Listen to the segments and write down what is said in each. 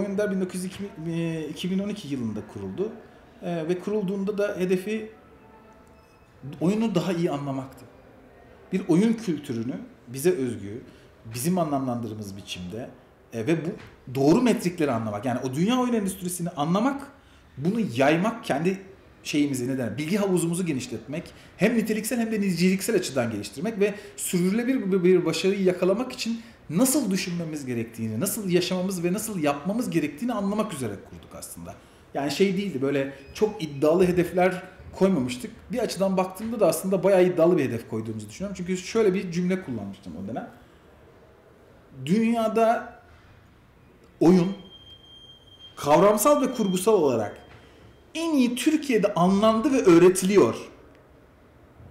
Oyundar 2012 yılında kuruldu. Ee, ve kurulduğunda da hedefi oyunu daha iyi anlamaktı. Bir oyun kültürünü bize özgü, bizim anlamlandırdığımız biçimde e, ve bu doğru metrikleri anlamak. Yani o dünya oyun endüstrisini anlamak, bunu yaymak, kendi şeyimizi ne der, bilgi havuzumuzu genişletmek, hem niteliksel hem de niceliksel açıdan geliştirmek ve sürdürülebilir bir başarıyı yakalamak için nasıl düşünmemiz gerektiğini, nasıl yaşamamız ve nasıl yapmamız gerektiğini anlamak üzere kurduk aslında. Yani şey değildi böyle çok iddialı hedefler koymamıştık. Bir açıdan baktığımda da aslında bayağı iddialı bir hedef koyduğumuzu düşünüyorum. Çünkü şöyle bir cümle kullanmıştım o dönem. Dünyada oyun kavramsal ve kurgusal olarak en iyi Türkiye'de anlandı ve öğretiliyor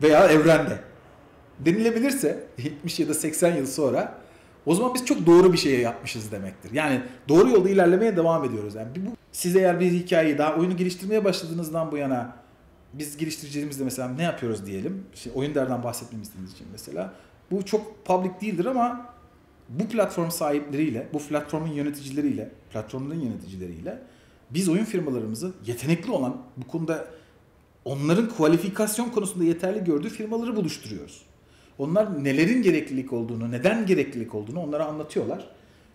veya evrende denilebilirse 70 ya da 80 yıl sonra o zaman biz çok doğru bir şey yapmışız demektir. Yani doğru yolda ilerlemeye devam ediyoruz. Yani bu siz eğer bir hikayeyi daha oyunu geliştirmeye başladığınızdan bu yana biz geliştiricilerimizle mesela ne yapıyoruz diyelim. İşte oyun derden bahsetmemi istediğiniz için mesela. Bu çok public değildir ama bu platform sahipleriyle, bu platformun yöneticileriyle, platformların yöneticileriyle biz oyun firmalarımızı yetenekli olan bu konuda onların kualifikasyon konusunda yeterli gördüğü firmaları buluşturuyoruz. Onlar nelerin gereklilik olduğunu, neden gereklilik olduğunu onlara anlatıyorlar.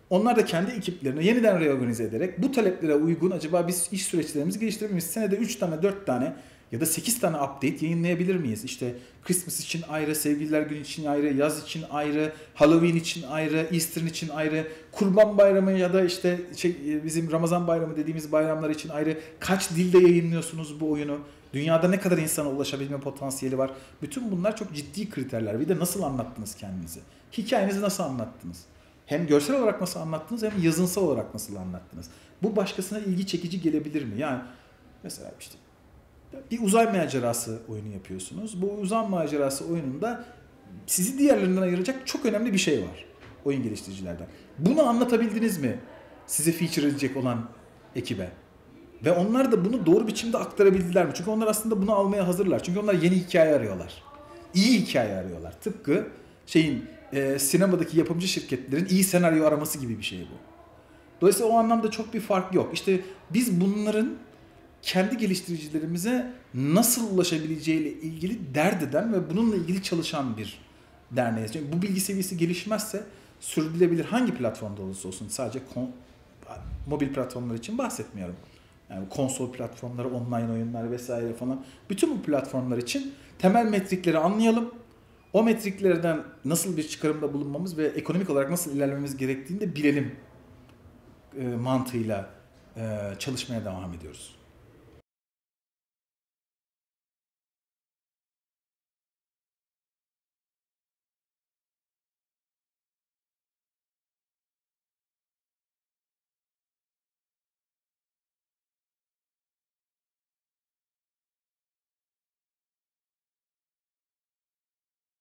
Onlar da kendi ekiplerini yeniden reorganize ederek bu taleplere uygun acaba biz iş süreçlerimizi geliştirebilir miyiz? Senede 3 tane 4 tane ya da 8 tane update yayınlayabilir miyiz? İşte Christmas için ayrı, sevgililer günü için ayrı, yaz için ayrı, Halloween için ayrı, Easter için ayrı, Kurban Bayramı ya da işte şey, bizim Ramazan Bayramı dediğimiz bayramlar için ayrı. Kaç dilde yayınlıyorsunuz bu oyunu? Dünyada ne kadar insana ulaşabilme potansiyeli var? Bütün bunlar çok ciddi kriterler. Bir de nasıl anlattınız kendinizi? Hikayenizi nasıl anlattınız? Hem görsel olarak nasıl anlattınız hem yazınsal olarak nasıl anlattınız? Bu başkasına ilgi çekici gelebilir mi? Yani mesela işte bir uzay macerası oyunu yapıyorsunuz. Bu uzay macerası oyununda sizi diğerlerinden ayıracak çok önemli bir şey var oyun geliştiricilerden. Bunu anlatabildiniz mi size feature edecek olan ekibe? Ve onlar da bunu doğru biçimde aktarabildiler mi? Çünkü onlar aslında bunu almaya hazırlar. Çünkü onlar yeni hikaye arıyorlar. İyi hikaye arıyorlar. Tıpkı şeyin e, sinemadaki yapımcı şirketlerin iyi senaryo araması gibi bir şey bu. Dolayısıyla o anlamda çok bir fark yok. İşte biz bunların kendi geliştiricilerimize nasıl ulaşabileceğiyle ilgili dert eden ve bununla ilgili çalışan bir derneğiz. Çünkü bu bilgi seviyesi gelişmezse sürdürülebilir hangi platformda olursa olsun sadece kon, mobil platformlar için bahsetmiyorum. Yani konsol platformları, online oyunlar vesaire falan. Bütün bu platformlar için temel metrikleri anlayalım. O metriklerden nasıl bir çıkarımda bulunmamız ve ekonomik olarak nasıl ilerlememiz gerektiğini de bilelim e, mantığıyla e, çalışmaya devam ediyoruz.